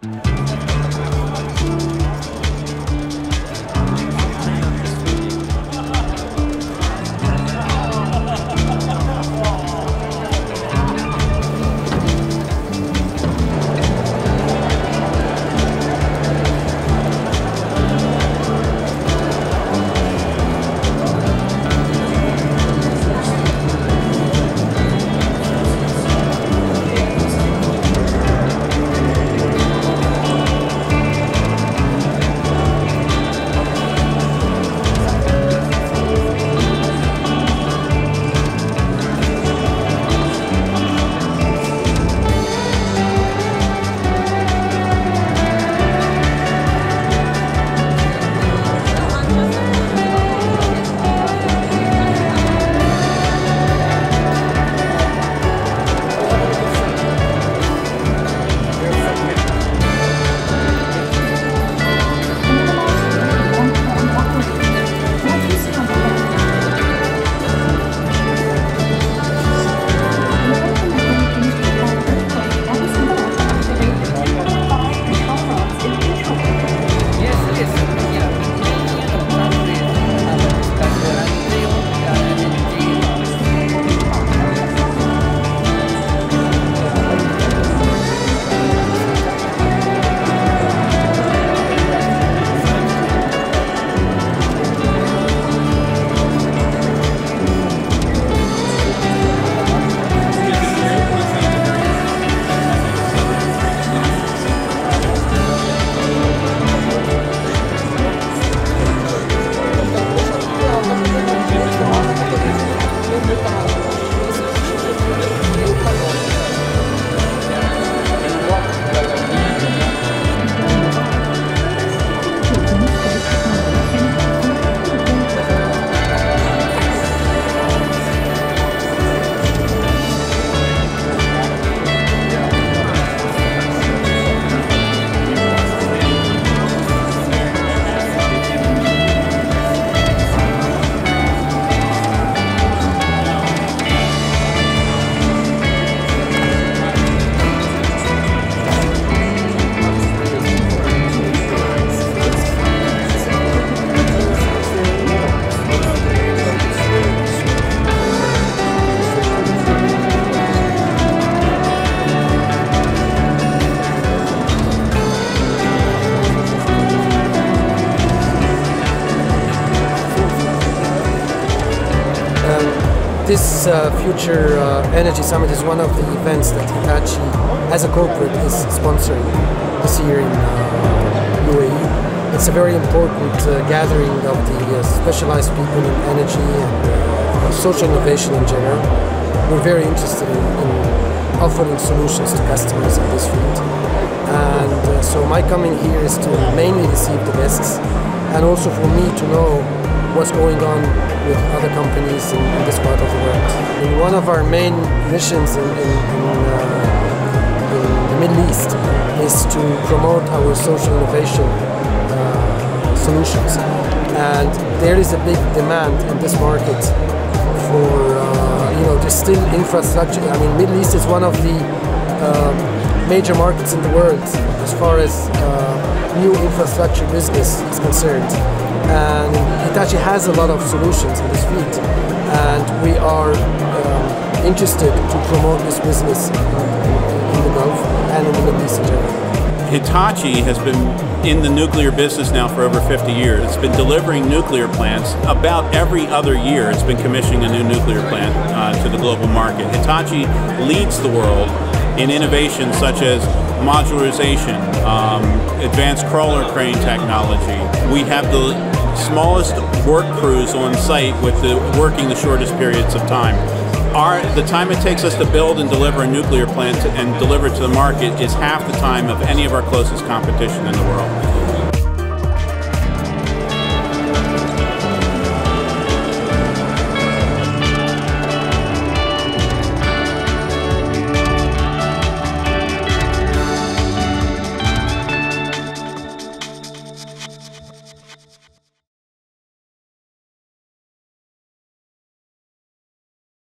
Mm-hmm. This uh, Future uh, Energy Summit is one of the events that Hitachi, as a corporate, is sponsoring this year in uh, UAE. It's a very important uh, gathering of the uh, specialized people in energy and uh, social innovation in general. We're very interested in, in, offering solutions to customers in this field. And so my coming here is to mainly receive the guests and also for me to know what's going on with other companies in, in this part of the world. And one of our main missions in, in, uh, in, the Middle East is to promote our social innovation uh, solutions. And there is a big demand in this market for, uh, you know, there's still infrastructure. I mean, Middle East is one of the um, major markets in the world as far as uh, new infrastructure business is concerned and Hitachi has a lot of solutions in this field and we are um, interested to promote this business in the Gulf and in the Middle East in general. Hitachi has been in the nuclear business now for over 50 years. It's been delivering nuclear plants about every other year. It's been commissioning a new nuclear plant uh, to the global market. Hitachi leads the world in innovations such as modularization, um, advanced crawler crane technology. We have the smallest work crews on site with the working the shortest periods of time. Our, the time it takes us to build and deliver a nuclear plant and deliver it to the market is half the time of any of our closest competition in the world.